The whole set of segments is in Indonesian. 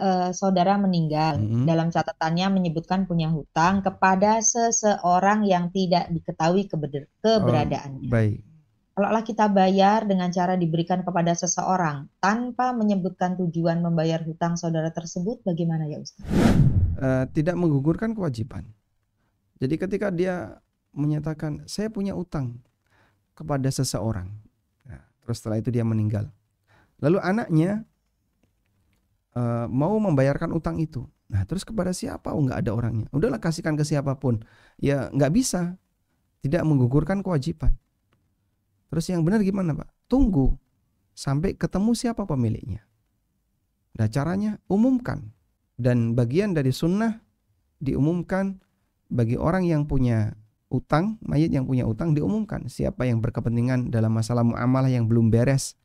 uh, saudara meninggal, mm -hmm. dalam catatannya menyebutkan punya hutang kepada seseorang yang tidak diketahui keber keberadaannya. Oh, baik. Kalaulah kita bayar dengan cara diberikan kepada seseorang tanpa menyebutkan tujuan membayar hutang saudara tersebut, bagaimana ya Ustaz? Uh, tidak menggugurkan kewajiban. Jadi ketika dia menyatakan saya punya utang kepada seseorang, nah, terus setelah itu dia meninggal, lalu anaknya uh, mau membayarkan utang itu. Nah, terus kepada siapa? Oh, nggak ada orangnya. Udahlah kasihkan ke siapa pun. Ya, nggak bisa. Tidak menggugurkan kewajiban. Terus yang benar gimana, Pak? Tunggu sampai ketemu siapa pemiliknya. Nah, caranya umumkan. Dan bagian dari sunnah diumumkan bagi orang yang punya utang, mayit yang punya utang diumumkan siapa yang berkepentingan dalam masalah muamalah yang belum beres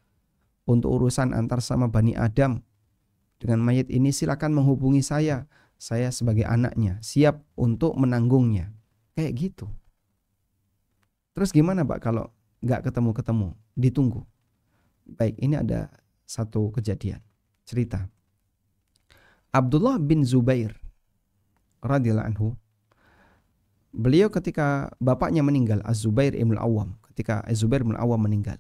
untuk urusan antar sama Bani Adam dengan mayat ini silakan menghubungi saya. Saya sebagai anaknya siap untuk menanggungnya. Kayak gitu. Terus gimana Pak kalau nggak ketemu-ketemu? Ditunggu. Baik, ini ada satu kejadian. Cerita. Abdullah bin Zubair radhiyallahu anhu beliau ketika bapaknya meninggal Az-Zubair Ibn Awam ketika Az-Zubair Ibn Awam meninggal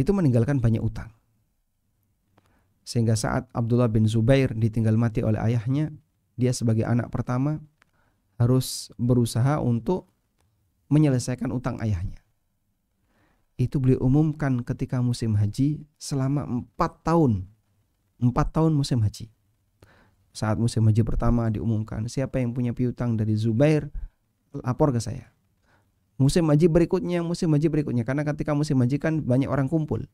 itu meninggalkan banyak utang sehingga saat Abdullah bin Zubair ditinggal mati oleh ayahnya, dia sebagai anak pertama harus berusaha untuk menyelesaikan utang ayahnya. Itu beliau umumkan ketika musim haji selama empat tahun. Empat tahun musim haji. Saat musim haji pertama diumumkan, siapa yang punya piutang dari Zubair, lapor ke saya. Musim haji berikutnya, musim haji berikutnya. Karena ketika musim haji kan banyak orang kumpul.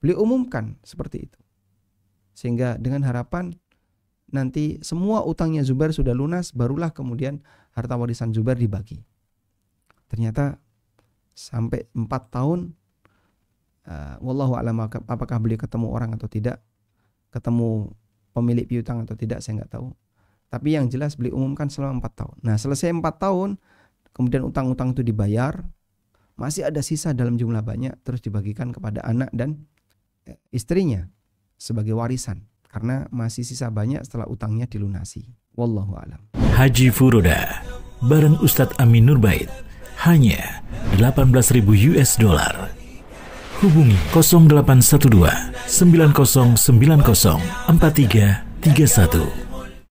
Beliau umumkan seperti itu. Sehingga dengan harapan nanti semua utangnya Zubair sudah lunas, barulah kemudian harta warisan Zubair dibagi. Ternyata sampai empat tahun, uh, wallahu alam apakah beliau ketemu orang atau tidak, ketemu pemilik piutang atau tidak, saya nggak tahu. Tapi yang jelas beli umumkan selama empat tahun. Nah selesai empat tahun, kemudian utang-utang itu dibayar, masih ada sisa dalam jumlah banyak, terus dibagikan kepada anak dan eh, istrinya sebagai warisan karena masih sisa banyak setelah utangnya dilunasi. Wallahu alam. Haji Furoda bareng Ustadz Amin Nurbait hanya 18.000 US dollar. Hubungi 0812 9090 4331.